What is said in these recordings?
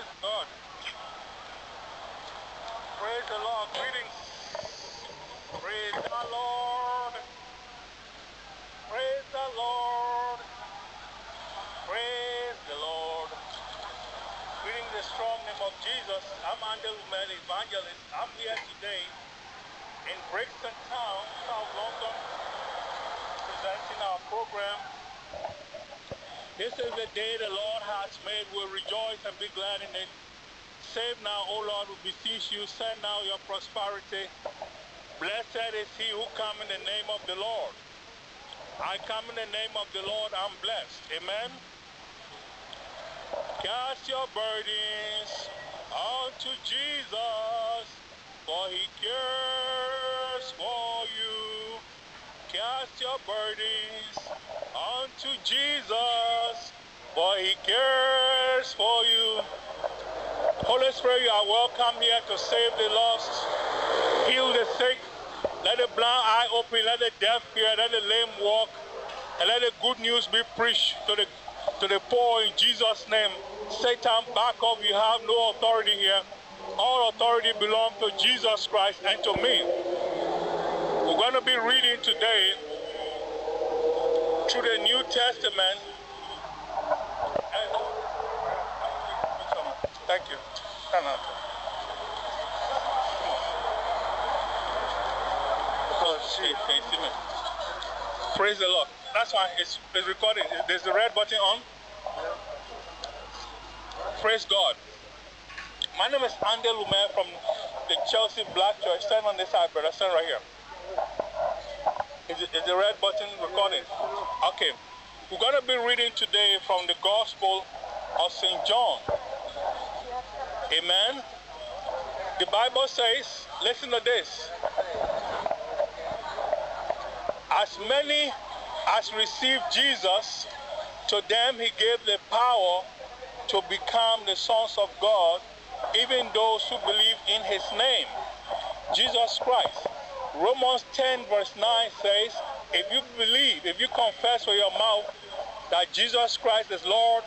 Praise God. Praise the Lord. Greetings. Praise the Lord. Praise the Lord. Praise the Lord. Greeting the strong name of Jesus. I'm Andy Lumeh, evangelist. I'm here today in Brixton Town, South London, presenting our program. This is the day the Lord has made. We'll rejoice and be glad in it. Save now, O Lord, we beseech you. Send now your prosperity. Blessed is he who come in the name of the Lord. I come in the name of the Lord, I'm blessed. Amen. Cast your burdens unto Jesus, for he cares for you. Cast your burdens unto Jesus, for he cares for you. Holy Spirit, you are welcome here to save the lost, heal the sick, let the blind eye open, let the deaf hear, let the lame walk, and let the good news be preached to the to the poor in Jesus' name. Satan, back off. You have no authority here. All authority belongs to Jesus Christ and to me. We're going to be reading today through the New Testament. Thank you. Praise the Lord. That's why it's, it's recording. There's the red button on. Praise God. My name is Andy Lumeh from the Chelsea Black Church. Stand on this side, brother. Stand right here. Is, is the red button recording? Okay. We're going to be reading today from the Gospel of St. John. Amen. The Bible says, listen to this. As many as received Jesus, to them he gave the power to become the sons of God, even those who believe in his name, Jesus Christ. Romans 10 verse 9 says, if you believe, if you confess with your mouth that Jesus Christ is Lord,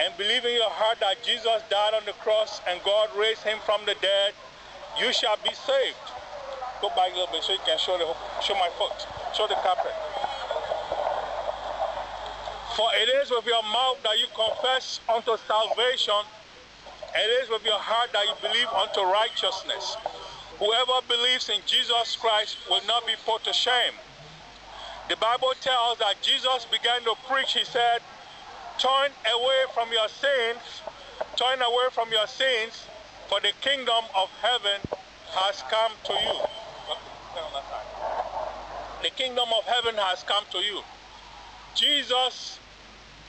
and believe in your heart that Jesus died on the cross and God raised him from the dead, you shall be saved. Go back a little bit so you can show, the, show my foot, show the carpet. For it is with your mouth that you confess unto salvation, it is with your heart that you believe unto righteousness. Whoever believes in Jesus Christ will not be put to shame. The Bible tells that Jesus began to preach. He said, Turn away from your sins, turn away from your sins, for the kingdom of heaven has come to you. The kingdom of heaven has come to you. Jesus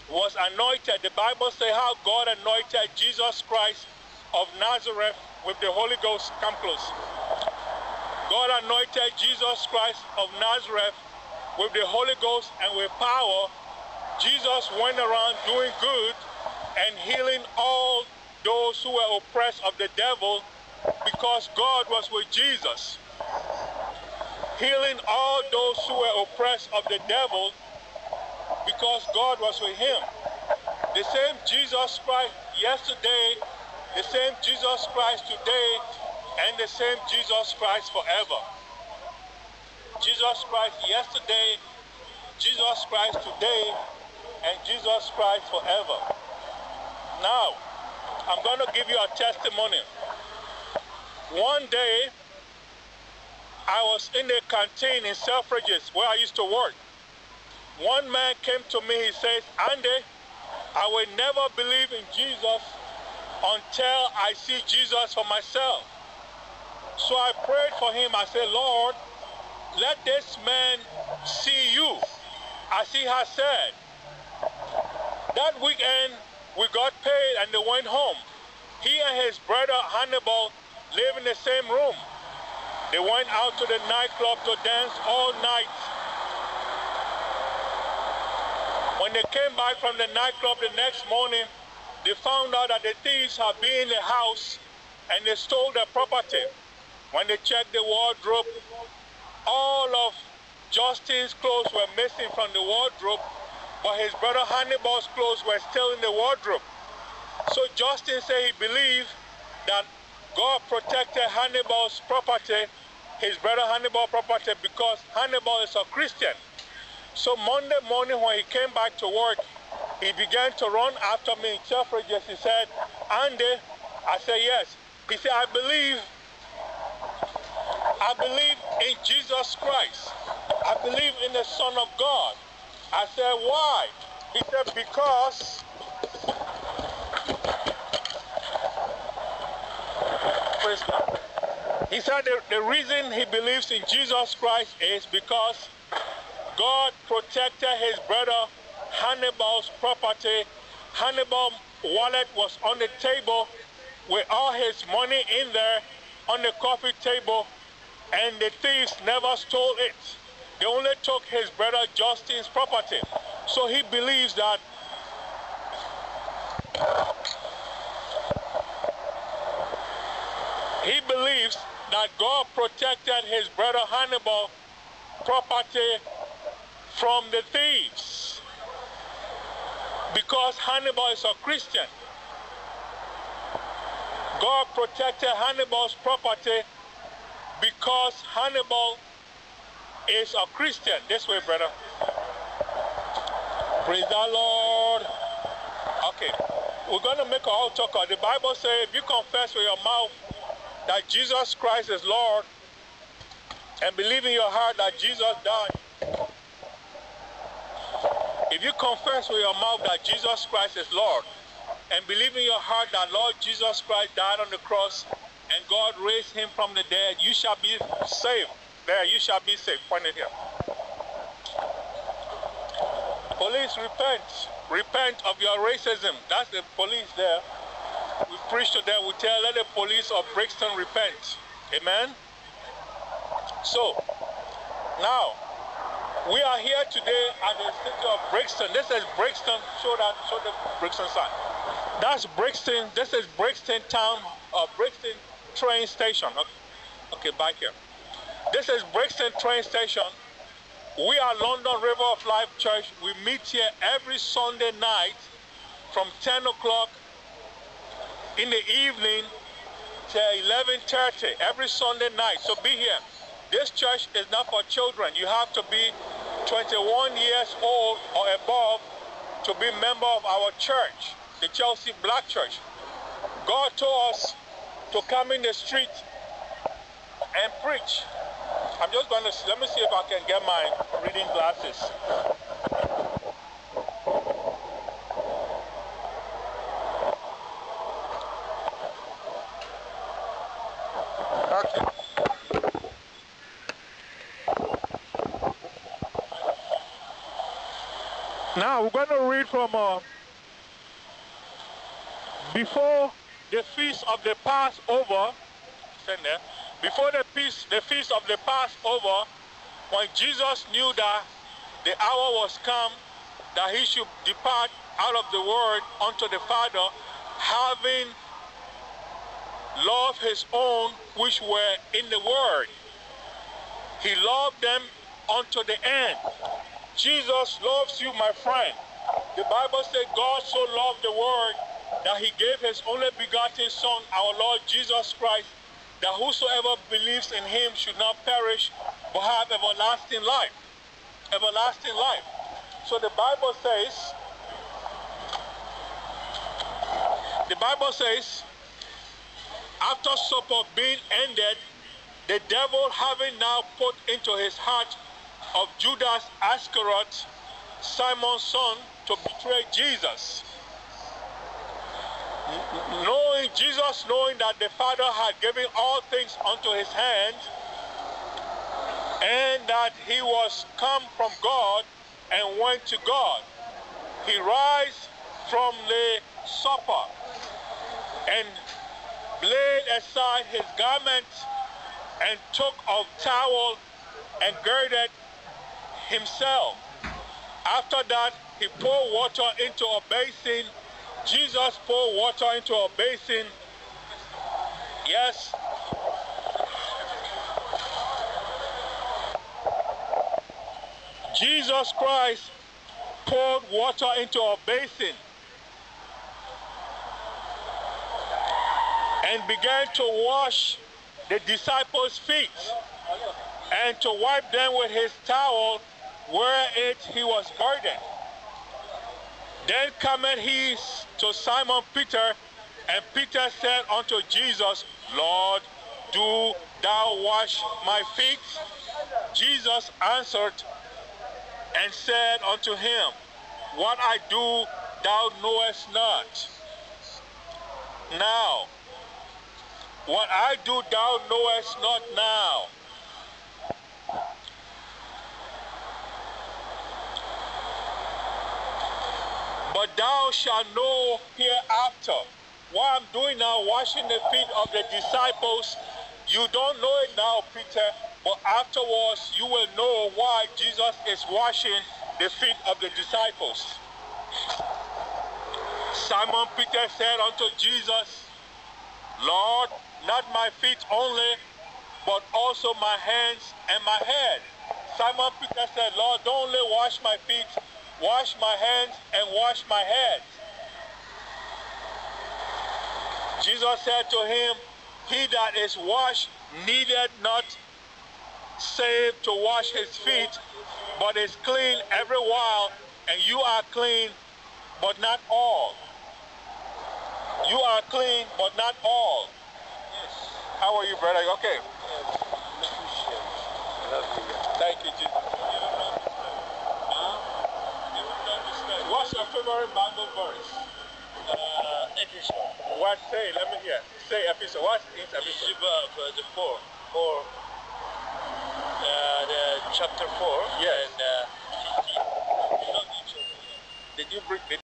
was anointed. The Bible says how God anointed Jesus Christ of Nazareth with the Holy Ghost. Come close. God anointed Jesus Christ of Nazareth with the Holy Ghost and with power. Jesus went around doing good and healing all those who were oppressed of the devil because God was with Jesus. Healing all those who were oppressed of the devil because God was with him. The same Jesus Christ yesterday, the same Jesus Christ today, and the same Jesus Christ forever. Jesus Christ yesterday, Jesus Christ today, and Jesus Christ forever. Now, I'm going to give you a testimony. One day, I was in the canteen in Selfridges where I used to work. One man came to me, he says, Andy, I will never believe in Jesus until I see Jesus for myself. So I prayed for him. I said, Lord, let this man see you, as he has said. That weekend, we got paid and they went home. He and his brother Hannibal live in the same room. They went out to the nightclub to dance all night. When they came back from the nightclub the next morning, they found out that the thieves had been in the house and they stole the property. When they checked the wardrobe, all of Justin's clothes were missing from the wardrobe, but his brother Hannibal's clothes were still in the wardrobe. So Justin said he believed that God protected Hannibal's property, his brother Hannibal's property, because Hannibal is a Christian. So Monday morning when he came back to work, he began to run after me in Selfridges. He said, Andy, I said, yes. He said, I believe, I believe in Jesus Christ. I believe in the Son of God. I said, why? He said, because. He said the, the reason he believes in Jesus Christ is because God protected his brother Hannibal's property. Hannibal wallet was on the table with all his money in there on the coffee table and the thieves never stole it. They only took his brother Justin's property. So he believes that he believes that God protected his brother Hannibal property from the thieves because Hannibal is a Christian. God protected Hannibal's property because Hannibal is a Christian. This way, brother. Praise the Lord. Okay, we're going to make a altar call. Uh, the Bible says if you confess with your mouth that Jesus Christ is Lord and believe in your heart that Jesus died, if you confess with your mouth that Jesus Christ is Lord and believe in your heart that Lord Jesus Christ died on the cross and God raised him from the dead, you shall be saved. There, you shall be saved. Point it here. Police, repent. Repent of your racism. That's the police there. We preach to them. We tell let the police of Brixton repent. Amen. So, now, we are here today at the city of Brixton. This is Brixton. Show that, show the Brixton sign. That's Brixton. This is Brixton town, uh, Brixton train station. Okay, okay, back here. This is Brixton train station. We are London River of Life Church. We meet here every Sunday night from 10 o'clock in the evening till 11.30 every Sunday night. So be here. This church is not for children. You have to be 21 years old or above to be member of our church, the Chelsea Black Church. God told us to come in the street and preach. I'm just going to, let me see if I can get my reading glasses. Now we're going to read from uh, before the feast of the Passover. Stand there. Before the feast, the feast of the Passover, when Jesus knew that the hour was come that he should depart out of the world unto the Father, having loved his own which were in the world. He loved them unto the end. Jesus loves you, my friend. The Bible says God so loved the world that he gave his only begotten Son, our Lord Jesus Christ, that whosoever believes in him should not perish, but have everlasting life. Everlasting life. So the Bible says, the Bible says, after supper being ended, the devil having now put into his heart of Judas Iscariot, Simon's son, to betray Jesus. Knowing Jesus, knowing that the Father had given all things unto his hand, and that he was come from God and went to God, he rise from the supper and laid aside his garment and took a towel and girded himself. After that, he poured water into a basin. Jesus poured water into a basin. Yes. Jesus Christ poured water into a basin. and began to wash the disciples' feet and to wipe them with his towel wherein he was burdened. Then cometh he to Simon Peter, and Peter said unto Jesus, Lord, do thou wash my feet? Jesus answered and said unto him, What I do thou knowest not. Now, what I do thou knowest not now. But thou shalt know hereafter. What I'm doing now, washing the feet of the disciples, you don't know it now, Peter, but afterwards you will know why Jesus is washing the feet of the disciples. Simon Peter said unto Jesus, Lord, not my feet only, but also my hands and my head. Simon Peter said, Lord, don't only wash my feet, wash my hands and wash my head. Jesus said to him, He that is washed needed not save to wash his feet, but is clean every while, and you are clean, but not all. You are clean, but not all. Yes. How are you, brother? Okay. Thank you, Jesus. What's your favorite Bible verse? Uh, episode. What say? Let me hear. Say episode. What is episode? Uh, the four. Four. Uh, the chapter four. Yes. And uh, Did you bring? Did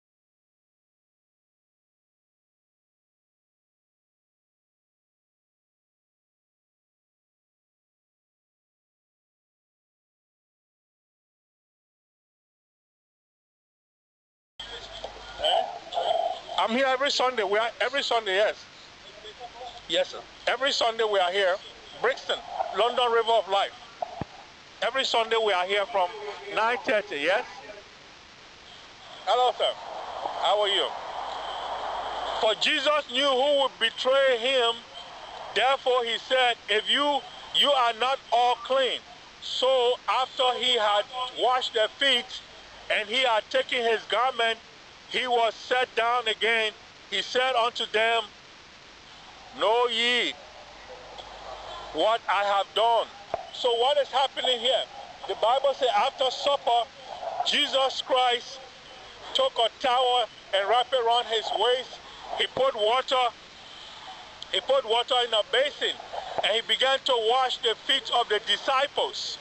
every Sunday. We are every Sunday, yes. Yes, sir. Every Sunday we are here. Brixton, London River of Life. Every Sunday we are here from 9.30, yes? Hello, sir. How are you? For Jesus knew who would betray him. Therefore he said, if you, you are not all clean. So after he had washed their feet and he had taken his garment, he was set down again. He said unto them, Know ye what I have done. So what is happening here? The Bible says after supper, Jesus Christ took a towel and wrapped it around his waist. He put water, he put water in a basin, and he began to wash the feet of the disciples.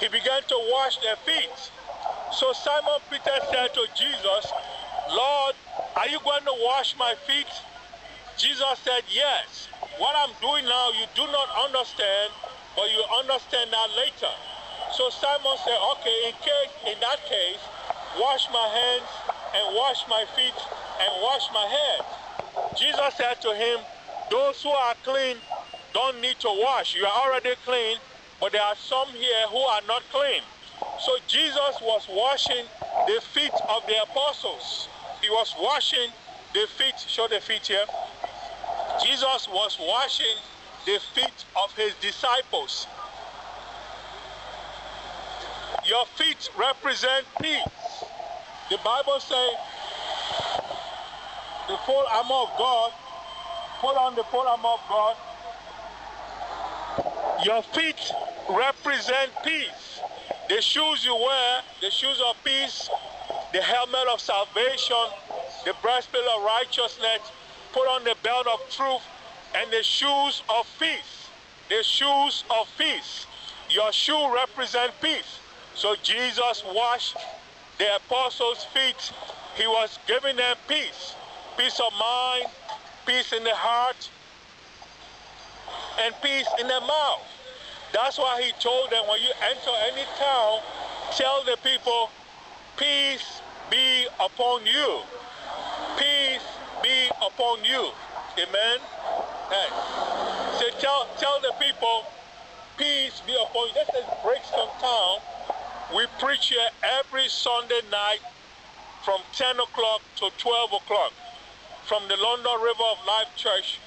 He began to wash their feet. So Simon Peter said to Jesus, Lord, are you going to wash my feet? Jesus said, Yes. What I'm doing now, you do not understand, but you understand that later. So Simon said, Okay, in case, in that case, wash my hands and wash my feet and wash my head. Jesus said to him, Those who are clean don't need to wash. You are already clean, but there are some here who are not clean. So Jesus was washing the feet of the apostles. He was washing the feet, show the feet here. Jesus was washing the feet of his disciples. Your feet represent peace. The Bible says the full armor of God, put on the full armor of God. Your feet represent peace. The shoes you wear, the shoes of peace, the helmet of salvation, the breastplate of righteousness, put on the belt of truth, and the shoes of peace. The shoes of peace. Your shoe represent peace. So Jesus washed the apostles' feet. He was giving them peace. Peace of mind, peace in the heart, and peace in the mouth. That's why he told them when you enter any town, tell the people, peace be upon you. Peace be upon you. Amen. Hey. So tell tell the people, peace be upon you. This is Brixton Town. We preach here every Sunday night from 10 o'clock to 12 o'clock. from the London River of Life Church,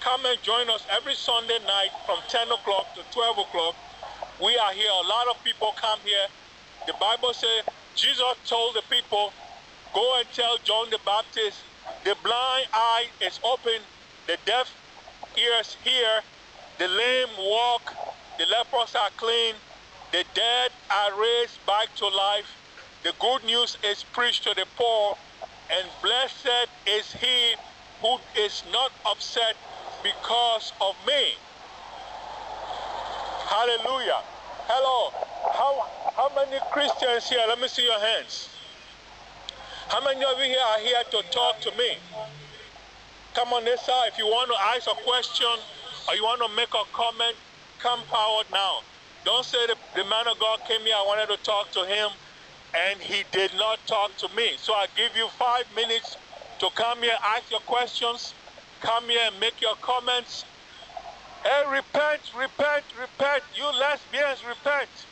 come and join us every Sunday night from 10 o'clock to 12 o'clock. We are here. A lot of people come here. The Bible says Jesus told the people, go and tell John the Baptist, the blind eye is open, the deaf ears hear, the lame walk, the lepers are clean, the dead are raised back to life. The good news is preached to the poor, and blessed is he who is not upset because of me. Hallelujah. Hello. How, how many Christians here? Let me see your hands. How many of you here are here to talk to me? Come on this side. If you want to ask a question or you want to make a comment, come forward now. Don't say the, the man of God came here, I wanted to talk to him, and he did not talk to me. So I give you five minutes to come here, ask your questions, come here and make your comments. Hey, repent, repent, repent. You lesbians, repent.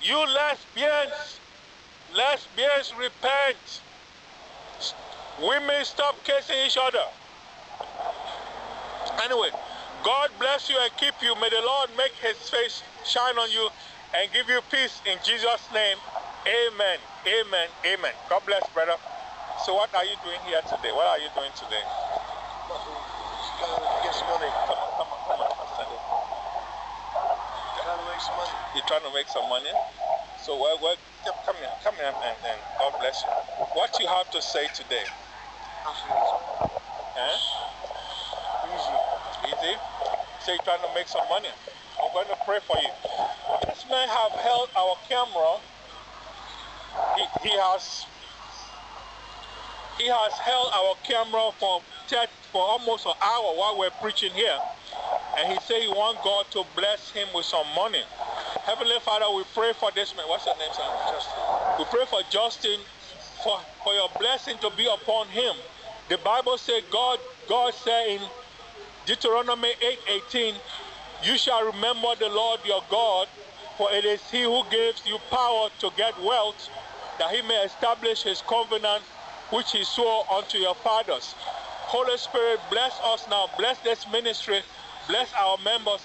You lesbians, lesbians, repent. Women, stop kissing each other. Anyway, God bless you and keep you. May the Lord make his face shine on you and give you peace in Jesus' name. Amen. Amen. Amen. God bless, brother. So what are you doing here today? What are you doing today? Come on, come on. Pastor. Money. You're trying to make some money? So well, well, come here, come here, and, and God bless you. What you have to say today? Huh? Easy. Easy. Say you're trying to make some money. I'm going to pray for you. This man have held our camera. He, he has he has held our camera for 30, for almost an hour while we're preaching here. And he said he want God to bless him with some money. Heavenly Father, we pray for this man. What's your name, son? Justin. We pray for Justin for, for your blessing to be upon him. The Bible says God, God said in Deuteronomy 8:18, you shall remember the Lord your God, for it is he who gives you power to get wealth, that he may establish his covenant which he swore unto your fathers. Holy Spirit, bless us now. Bless this ministry. Bless our members.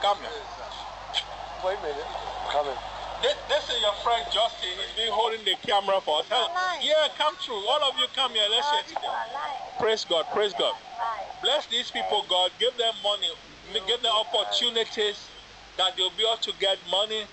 Come here. Wait a minute. Coming. This, this is your friend Justin. He's been holding the camera for us. Hello. Yeah, come through. All of you come here. Let's share together. Praise God. Praise God. Bless these people, God. Give them money. Give them opportunities that they'll be able to get money.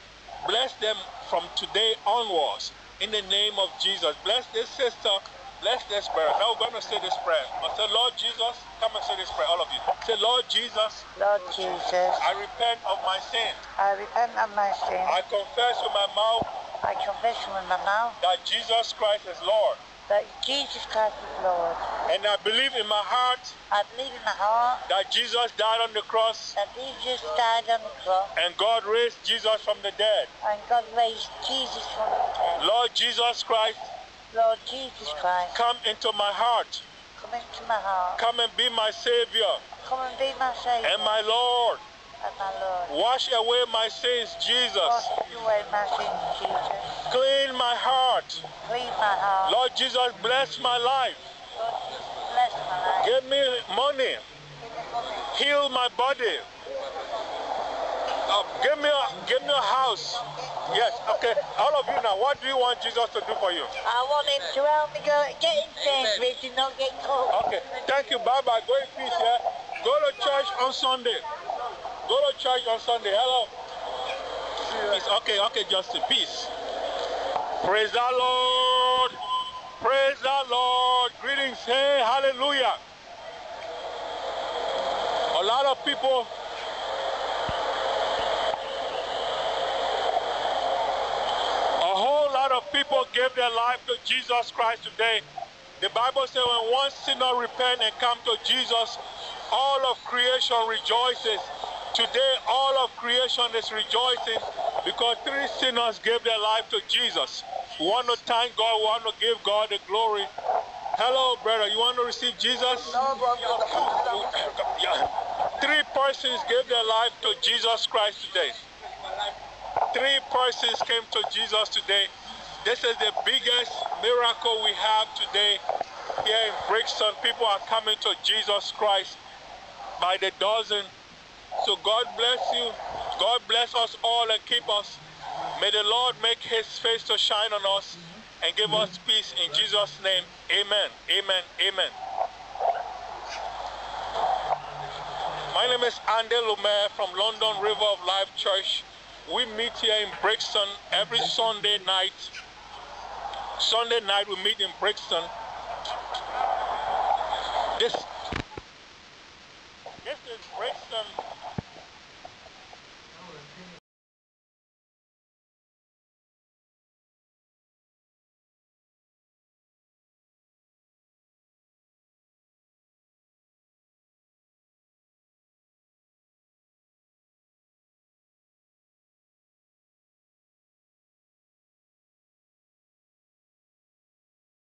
Bless them from today onwards. In the name of Jesus. Bless this sister. Bless this prayer. Now we're going to say this prayer. I say, Lord Jesus, come and say this prayer, all of you. Say, Lord Jesus, Lord Jesus, I repent of my sin. I repent of my sin. I confess with my mouth I confess with my mouth that Jesus Christ is Lord. that Jesus Christ is Lord. And I believe in my heart I believe in my heart that Jesus died on the cross that Jesus died on the cross and God raised Jesus from the dead. and God raised Jesus from the dead. Lord Jesus Christ, Lord Jesus Christ, come into my heart. come into my heart. Come and be my Savior Come and be my Savior and my Lord. and my Lord. Wash away my sins, Jesus. Wash away my sins, Jesus. Clean my heart. Clean my heart. Lord Jesus, bless my life. Lord Jesus, bless my life. Give me money. Give me money. Heal my body. Uh, give me a give me a house. Yes, okay. All of you now, what do you want Jesus to do for you? I want him to help me go getting saved and not get cold. Okay. Thank you. Bye bye. Go in peace, yeah? Go to church on Sunday. Go to church on Sunday. Hello. Peace. Okay, okay, Justin. Peace. Praise the Lord. Praise the Lord. Greetings. Hey, hallelujah. A lot of people A whole lot of people gave their life to Jesus Christ today. The Bible says when one sinner repent and come to Jesus, all of creation rejoices. Today, all of creation is rejoicing because three sinners gave their life to Jesus. We want to thank God, we want to give God the glory. Hello, brother, you want to receive Jesus? No, bro. I'm gonna oh, Yeah. Three persons gave their life to Jesus Christ today. Three persons came to Jesus today. This is the biggest miracle we have today here in Brixton, people are coming to Jesus Christ by the dozen. So God bless you. God bless us all and keep us. May the Lord make his face to shine on us and give us peace in Jesus' name. Amen. Amen. Amen. My name is Andy Lumeh from London River of Life Church. We meet here in Brixton every Sunday night. Sunday night we meet in Brixton. This,